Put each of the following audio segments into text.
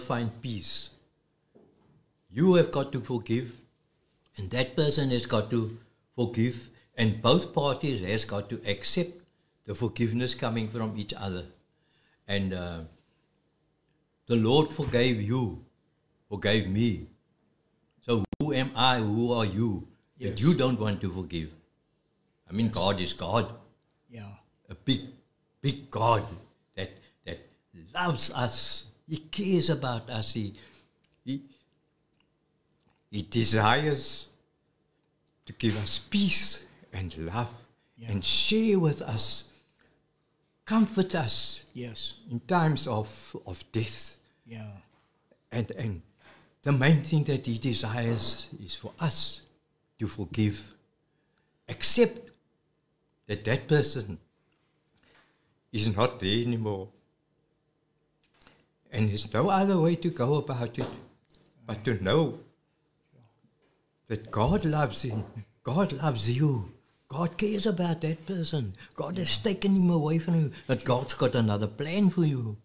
find peace. You have got to forgive, and that person has got to forgive, and both parties has got to accept the forgiveness coming from each other. And uh, the Lord forgave you, forgave me. So who am I? Who are you? That you don't want to forgive. I mean, God is God Yeah. a big, big God that that loves us. He cares about us. He he, he desires to give us peace and love Yeah. and share with us, comfort us Yes. in times of, of death. Yeah. And and the main thing that he desires is for us to forgive, accept that that person is not there anymore. And there's no other way to go about it but to know that God loves him, God loves you. God cares about that person. God has taken him away from you, but God's got another plan for you.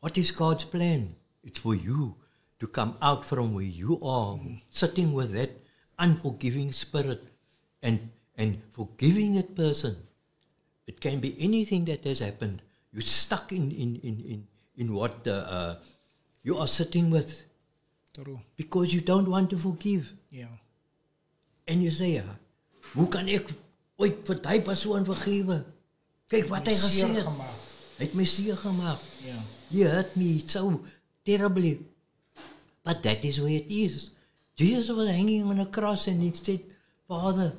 What is God's plan? It's for you to come out from where you are, sitting with that unforgiving spirit and, and forgiving that person. It can be anything that has happened. You're stuck in, in, in, in, in what uh, uh, you are sitting with True. because you don't want to forgive. Yeah. En jy sê ja, hoe kan ek ooit vir daai persoon vergewe? Kyk wat hy gesê het. Hy het my seer gemaak. Yeah. You hurt me so terribly. But that is where it is. Jesus was hanging on a cross and he said, Father,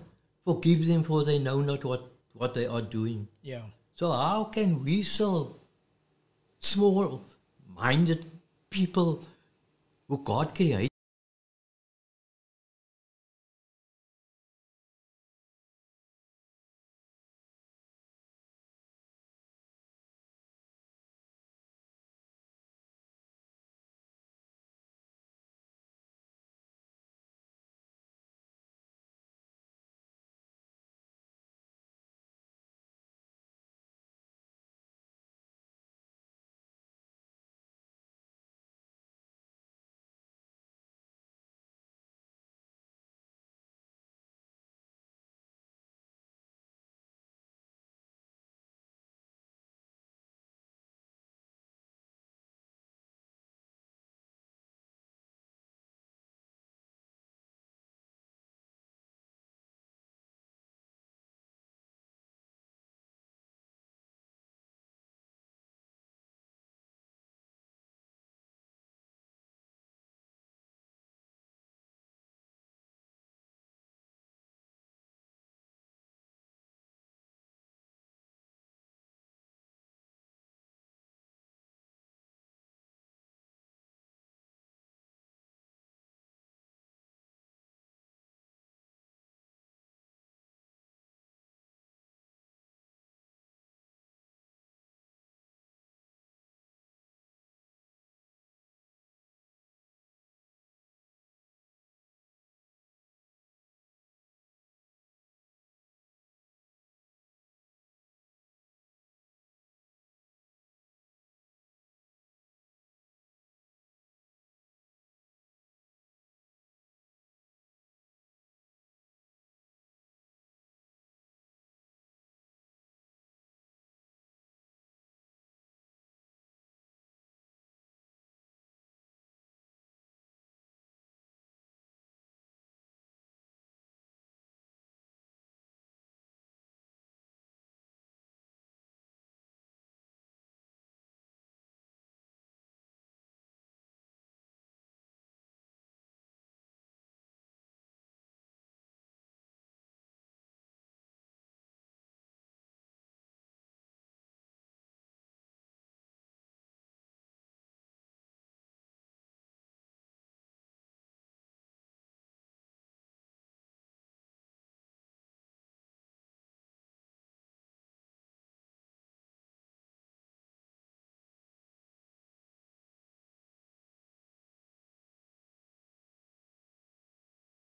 forgive them for they know not what, what they are doing. Yeah. So how can we so small minded people who God created